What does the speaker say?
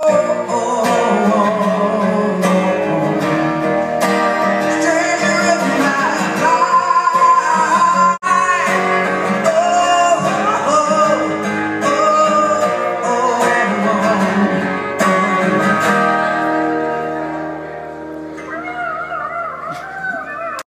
Oh.